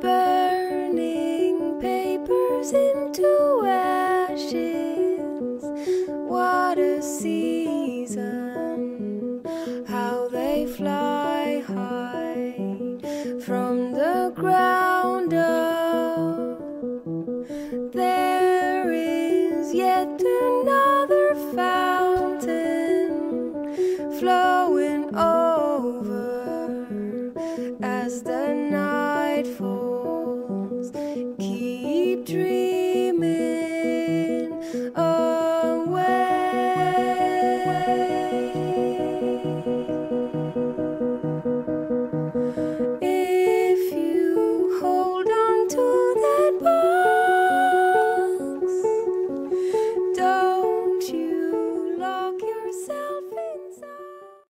Burning papers into ashes. What a season. How they fly high from the ground up. There is yet another flowing over as the night falls. Keep dreaming away.